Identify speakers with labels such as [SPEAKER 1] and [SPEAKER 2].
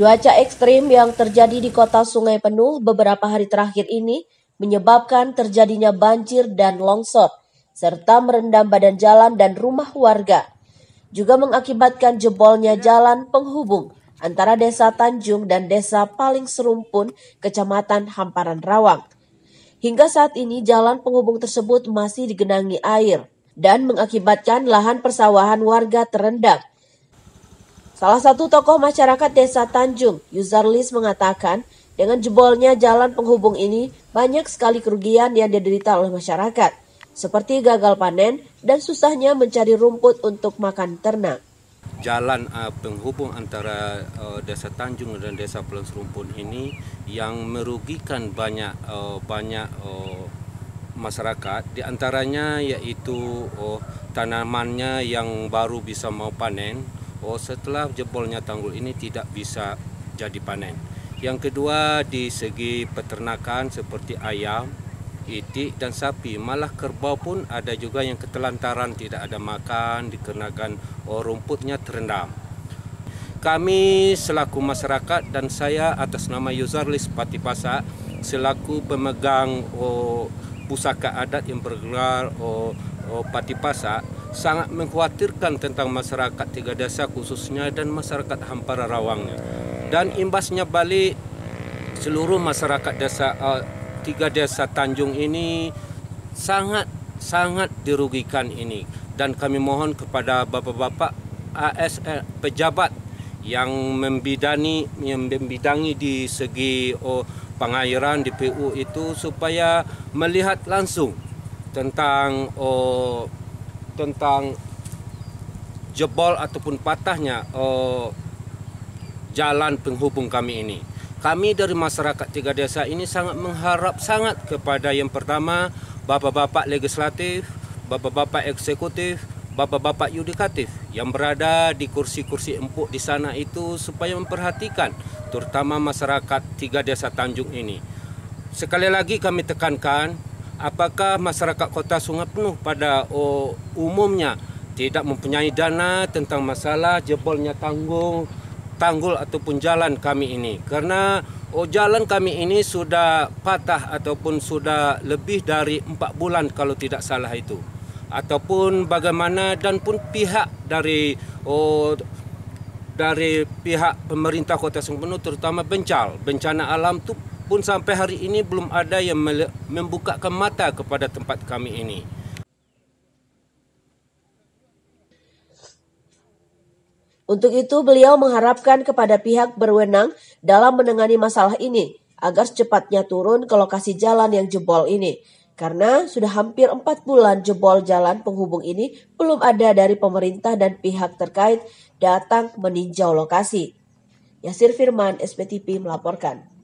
[SPEAKER 1] Cuaca ekstrim yang terjadi di kota Sungai Penuh beberapa hari terakhir ini menyebabkan terjadinya banjir dan longsor, serta merendam badan jalan dan rumah warga. Juga mengakibatkan jebolnya jalan penghubung antara Desa Tanjung dan Desa Paling Serumpun, Kecamatan Hamparan Rawang. Hingga saat ini jalan penghubung tersebut masih digenangi air dan mengakibatkan lahan persawahan warga terendam Salah satu tokoh masyarakat Desa Tanjung, Yuzarlis mengatakan, dengan jebolnya jalan penghubung ini, banyak sekali kerugian yang diderita oleh masyarakat, seperti gagal panen dan susahnya mencari rumput untuk makan ternak.
[SPEAKER 2] Jalan uh, penghubung antara uh, Desa Tanjung dan Desa Pelus Rumpun ini yang merugikan banyak uh, banyak uh, masyarakat, di antaranya yaitu uh, tanamannya yang baru bisa mau panen, oh setelah jebolnya tanggul ini tidak bisa jadi panen. Yang kedua di segi peternakan seperti ayam, itik dan sapi, malah kerbau pun ada juga yang ketelantaran tidak ada makan dikarenakan oh, rumputnya terendam. Kami selaku masyarakat dan saya atas nama Yuzarlis Patipasa selaku pemegang oh, pusaka adat yang bergelar oh, oh, Patipasa sangat mengkhawatirkan tentang masyarakat tiga desa khususnya dan masyarakat Hampara Rawangnya. Dan imbasnya balik seluruh masyarakat desa uh, tiga desa Tanjung ini sangat sangat dirugikan ini dan kami mohon kepada bapak-bapak ASN pejabat yang membidani yang membidangi di segi oh, pengairan di PU itu supaya melihat langsung tentang oh, tentang jebol ataupun patahnya uh, jalan penghubung kami ini. Kami dari masyarakat tiga desa ini sangat mengharap sangat kepada yang pertama bapak-bapak legislatif, bapak-bapak eksekutif, bapak-bapak yudikatif yang berada di kursi-kursi empuk di sana itu supaya memperhatikan terutama masyarakat tiga desa Tanjung ini. Sekali lagi kami tekankan apakah masyarakat kota Sungai Penuh pada oh, umumnya tidak mempunyai dana tentang masalah jebolnya tanggung tanggul ataupun jalan kami ini? Karena oh jalan kami ini sudah patah ataupun sudah lebih dari empat bulan kalau tidak salah itu. Ataupun bagaimana dan pun pihak dari oh dari pihak pemerintah Kota Sungai Penuh terutama bencal. Bencana alam tu pun sampai hari ini belum ada yang membukakan mata kepada tempat kami ini.
[SPEAKER 1] Untuk itu, beliau mengharapkan kepada pihak berwenang dalam menangani masalah ini agar secepatnya turun ke lokasi jalan yang jebol ini. Karena sudah hampir empat bulan jebol jalan penghubung ini belum ada dari pemerintah dan pihak terkait datang meninjau lokasi. Yasir Firman, SPTP melaporkan.